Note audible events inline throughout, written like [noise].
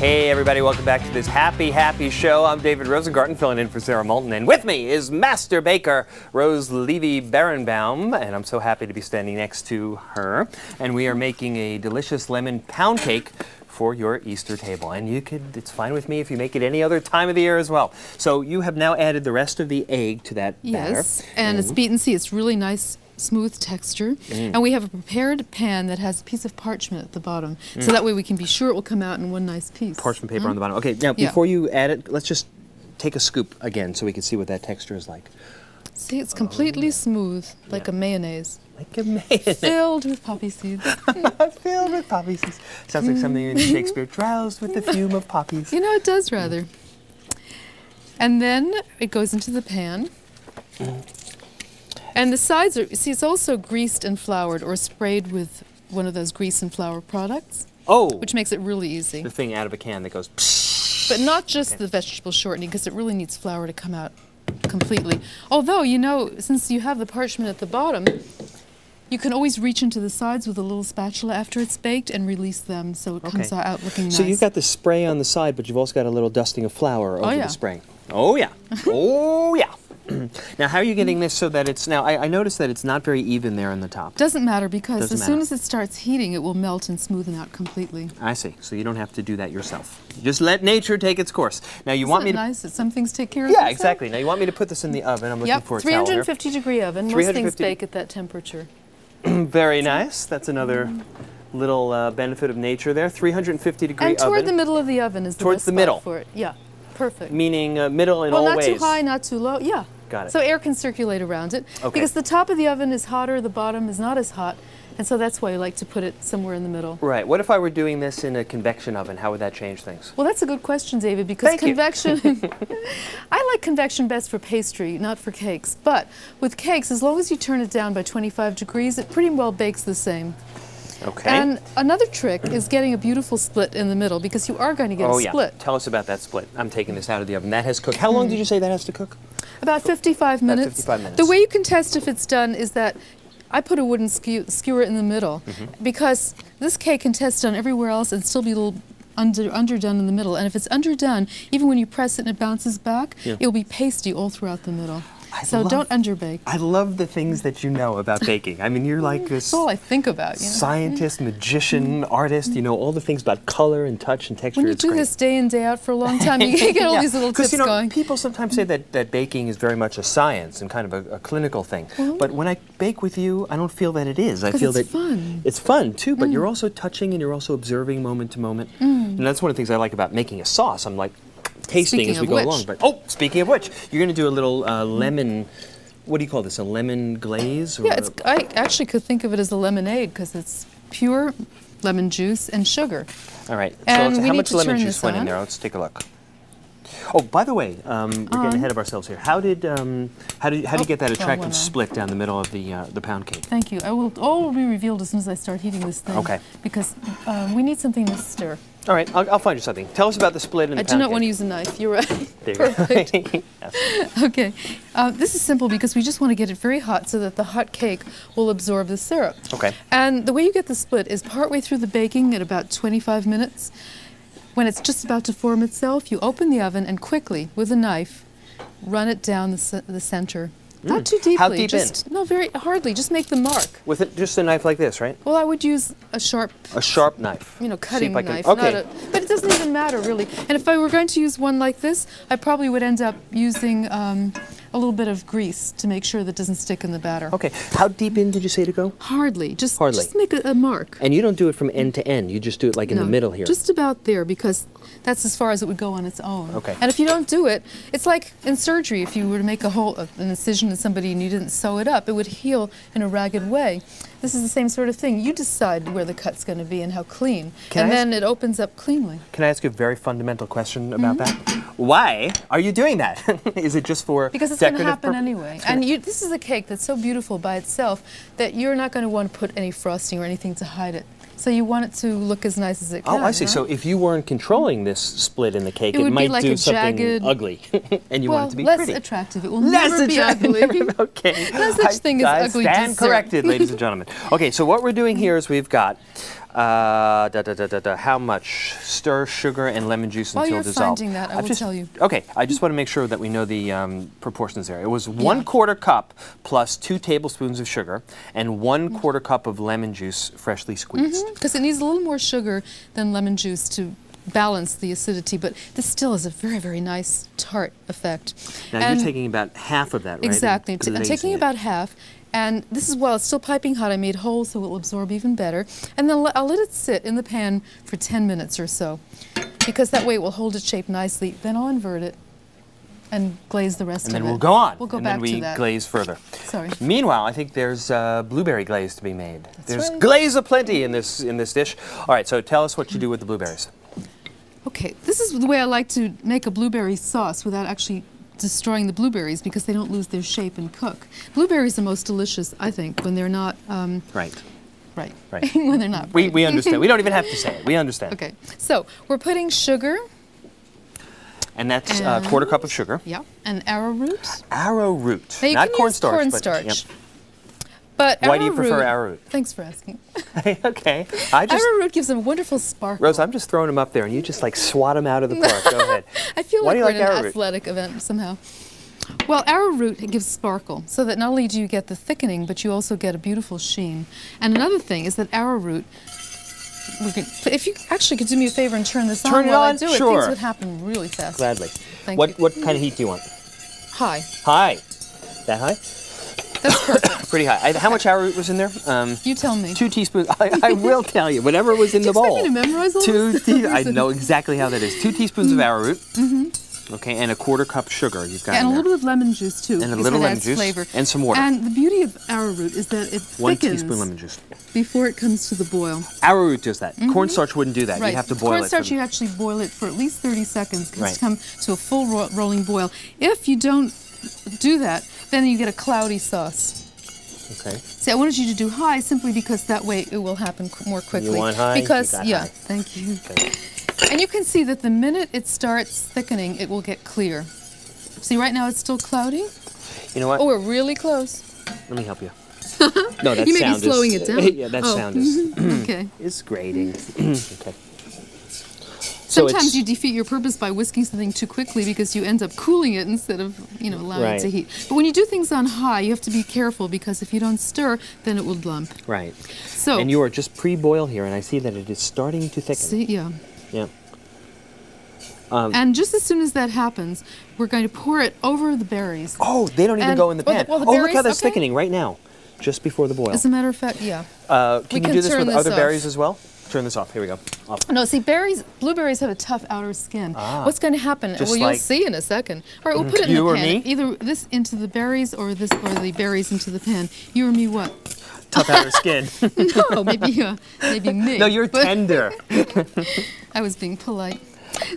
Hey, everybody, welcome back to this happy, happy show. I'm David Rosengarten, filling in for Sara Moulton. And with me is Master Baker Rose Levy Beranbaum. And I'm so happy to be standing next to her. And we are making a delicious lemon pound cake for your Easter table. And you could, it's fine with me if you make it any other time of the year as well. So you have now added the rest of the egg to that batter. Yes, and it's mm-hmm. beaten. See, it's really nice, smooth texture. Mm. And we have a prepared pan that has a piece of parchment at the bottom, so mm. that way we can be sure it will come out in one nice piece. Parchment paper mm-hmm. on the bottom. Okay, now Yeah. before you add it, let's just take a scoop again so we can see what that texture is like. See, it's completely oh, smooth, like Yeah. a mayonnaise, Like a mayonnaise. filled with poppy seeds. [laughs] filled with poppy seeds. Sounds like something in [laughs] Shakespeare. Drowsed with the fume of poppies. You know, it does rather. And then it goes into the pan. Mm. And the sides are, see, it's also greased and floured or sprayed with one of those grease and flour products, Oh, which makes it really easy. the thing out of a can that goes. But not just the vegetable shortening, because it really needs flour to come out completely. Although, you know, since you have the parchment at the bottom, you can always reach into the sides with a little spatula after it's baked and release them so it comes out looking nice. So you've got the spray on the side, but you've also got a little dusting of flour oh, over yeah. the spray. Oh yeah. [laughs] oh yeah. [clears throat] now, how are you getting this so that it's now? I, I noticed that it's not very even there on the top. Doesn't matter because Doesn't as soon as it starts heating, it will melt and smoothen out completely. I see. So you don't have to do that yourself. You just let nature take its course. Now you Isn't want me to? nice that some things take care of Yeah, themselves? exactly. Now you want me to put this in the oven. I'm looking Yep, for a towel here. 350 degree oven. Most things bake at that temperature. [clears throat] Very nice. That's another little uh, benefit of nature there. 350 degree oven. And toward oven. the middle of the oven is the Towards best the spot middle. for it. Yeah, perfect. meaning uh, middle in well, all not too high, not too low. Yeah. Got it. So air can circulate around it. Okay. Because the top of the oven is hotter, the bottom is not as hot, and so that's why I like to put it somewhere in the middle. Right. What if I were doing this in a convection oven? How would that change things? Well, that's a good question, David, because Thank you. convection. [laughs] [laughs] I like convection best for pastry, not for cakes. But with cakes, as long as you turn it down by 25 degrees, it pretty well bakes the same. Okay. And another trick is getting a beautiful split in the middle because you are going to get oh a yeah. split. Tell us about that split. I'm taking this out of the oven. That has cooked. How long did you say that has to cook? About 55 minutes. About 55 minutes. The way you can test if it's done is that I put a wooden skew- skewer in the middle Mm-hmm. because this cake can test done everywhere else and still be a little under, underdone in the middle. And if it's underdone, even when you press it and it bounces back, Yeah. it'll be pasty all throughout the middle. I so love- don't underbake. I love the things that you know about baking. I mean, you're like this That's all I think about. You know? scientist, magician, mm-hmm. artist. You know all the things about color and touch and texture. When you do great. this day in, day out for a long time, you [laughs] get all Yeah, these little tips you know, going. People sometimes say that, that baking is very much a science and kind of a, a clinical thing. Mm-hmm. But when I bake with you, I don't feel that it is. I feel it's that fun. Mm. it's fun too. But mm. you're also touching and you're also observing moment to moment. Mm. And that's one of the things I like about making a sauce. I'm like tasting Speaking as we of go which. along. But oh, speaking of which, you're going to do a little uh, lemon. What do you call this? A lemon glaze? Or Yeah, it's, I actually could think of it as a lemonade because it's pure lemon juice and sugar. All right. And so how much lemon juice went in there? Let's take a look. Oh, by the way, um, we're getting On. ahead of ourselves here. How did um, how did how did you Oh, get that attractive split down the middle of the uh, the pound cake? Thank you. I will. All will be revealed as soon as I start heating this thing. Okay. Because um, we need something to stir. All right, I'll, I'll find you something. Tell us about the split the I do not want to use a knife. You're right. [laughs] There you. [laughs] Perfect. [laughs] Yes. okay. Uh, this is simple because we just want to get it very hot so that the hot cake will absorb the syrup. Okay. And the way you get the split is partway through the baking at about 25 minutes. When it's just about to form itself, you open the oven and quickly, with a knife, run it down the, the center. Not too deeply. Mm. How deep in? just, No, very hardly. Just make the mark. With it, just a knife like this, right? Well, I would use a sharp A sharp knife. you know, cutting can- knife. Okay. A, but it doesn't even matter really. And if I were going to use one like this, I probably would end up using um, a little bit of grease to make sure that doesn't stick in the batter. Okay. How deep in did you say to go? Hardly. Just, Hardly. just make a, a mark. And you don't do it from end to end. You just do it like in the middle here. Just about there because that's as far as it would go on its own. Okay. And if you don't do it, it's like in surgery. If you were to make a hole, an incision in somebody and you didn't sew it up, it would heal in a ragged way. This is the same sort of thing. You decide where the cut's going to be and how clean, Can and I then it opens up cleanly. Can I ask you a very fundamental question about Mm-hmm. that? Why are you doing that? [laughs] Is it just for Because it's going to happen anyway. And you, this is a cake that's so beautiful by itself that you're not going to want to put any frosting or anything to hide it. So you want it to look as nice as it can. Oh, I see. right? So if you weren't controlling this split in the cake, It it, might like do something jagged- ugly, [laughs] and you well, want it to be less pretty. attractive. It will Less never be ugly. [laughs] okay. No such I- thing as I ugly stand dessert. corrected, ladies and gentlemen. [laughs] Okay, so what we're doing here is we've got Uh, da, da, da, da, da. How much? Stir sugar and lemon juice While until you're dissolved. finding that, I I've will just- tell you. Okay, I just want to make sure that we know the um, proportions there. It was one Yeah. quarter cup plus two tablespoons of sugar and one quarter cup of lemon juice freshly squeezed. Because it needs a little more sugar than lemon juice to balance the acidity, but this still is a very, very nice tart effect. Now And- you're taking about half of that, right? Exactly. and I'm taking it. about half. And this is while it's still piping hot. I made holes so it will absorb even better. And then I'll let it sit in the pan for 10 minutes or so because that way it will hold its shape nicely. Then I'll invert it and glaze the rest And of then it. we'll go on. We'll go and back then we to that. glaze further. Sorry. Meanwhile, I think there's uh, blueberry glaze to be made. there's right. glaze aplenty in this in this dish. All right, so tell us what you do with the blueberries. Okay, this is the way I like to make a blueberry sauce without actually destroying the blueberries because they don't lose their shape and cook. Blueberries are most delicious, I think, when they're not um, Right. right. Right. [laughs] when they're not. We, right. we understand. we don't even have to say it. We understand. Okay, so we're putting sugar, And that's a quarter cup of sugar. yeah, and arrowroot. Arrowroot, Now not cornstarch. cornstarch. use but- Why do you prefer arrowroot- arrowroot? Thanks for asking. [laughs] okay. I just arrowroot gives a wonderful sparkle. Rose, I'm just throwing them up there, and you just like swat them out of the park. Go [laughs] ahead. I feel Why like we're like in an athletic event somehow. Well, arrowroot it gives sparkle, so that not only do you get the thickening, but you also get a beautiful sheen. And another thing is that arrowroot. We could, if you actually could do me a favor and turn this Turn on while on? I do it, Sure. things would happen really fast. Gladly. Thank what you. what kind of heat do you want? Hi, High. That high? that's [coughs] perfect. Pretty high. I, how much arrowroot was in there? Um, You tell me. two teaspoons. [laughs] I, I will tell you. Whatever was in the [laughs] bowl. to memorize all two. this? Te- I know exactly how that is. Two teaspoons of arrowroot. Mm-hmm. Okay, and a quarter cup sugar. You've got and a little bit of lemon juice too. And a little lemon juice flavor. and some water. And the beauty of arrowroot is that it One thickens One teaspoon lemon juice. before it comes to the boil. Arrowroot does that. Cornstarch wouldn't do that. Mm-hmm. Right. You have to boil Cornstarch, it. for- you actually boil it for at least 30 seconds because Right. to come to a full ro- rolling boil. If you don't do that, then you get a cloudy sauce. Okay. See, I wanted you to do high simply because that way it will happen more quickly. You want high? Because yeah, high. thank you. Okay. And you can see that the minute it starts thickening, it will get clear. See, right now it's still cloudy. You know what? Oh, we're really close. Let me help you. [laughs] No, that You may be slowing is, it down. [laughs] yeah, that Oh. sound is [laughs] okay. [clears throat] It's grating. [clears throat] okay. So Sometimes it's- you defeat your purpose by whisking something too quickly because you end up cooling it instead of, you know, allowing it to heat. But when you do things on high, you have to be careful because if you don't stir, then it will lump. Right. So, And you are just pre-boil here, and I see that it is starting to thicken. see, yeah. Yeah. Um, And just as soon as that happens, we're going to pour it over the berries. oh, they don't even and- go in the well, pan. the- well, the oh, look how that's okay. thickening right now, just before the boil. As a matter of fact, yeah. Uh, can we you can do this with other off. berries as well? Turn this off. Here we go. Off. No, see, berries, blueberries have a tough outer skin. Ah. What's going to happen? Just well, you'll like- see in a second. All right, we'll put it in You the or pan. me? Either this into the berries or this or the berries into the pan. You or me, what? Tough outer skin. [laughs] no, maybe uh, maybe me. no, you're tender. [laughs] [laughs] I was being polite.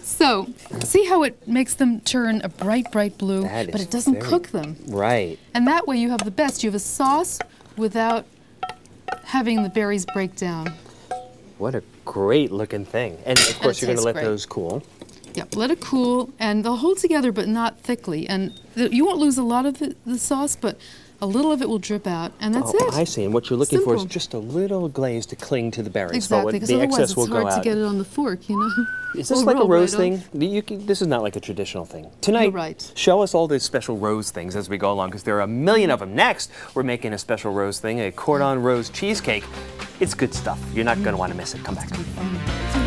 So, see how it makes them turn a bright, bright blue, but it doesn't very- cook them. right. And that way you have the best. You have a sauce without having the berries break down. What a great looking thing. And of course, you're going to let great. those cool. Yep, let it cool, and they'll hold together, but not thickly. And th- you won't lose a lot of the, the sauce, but a little of it will drip out, and that's oh, it. I see. And what you're looking for is just a little glaze to cling to the berries. Exactly, because the otherwise excess it's will hard to get it on the fork, you know. [laughs] Is this [laughs] Will like a rose right thing? You can, this is not like a traditional thing. Tonight, right. show us all these special rose things as we go along, because there are a million of them. Next, we're making a special rose thing, a cordon rose cheesecake. It's good stuff. You're not going to want to miss it. Come back.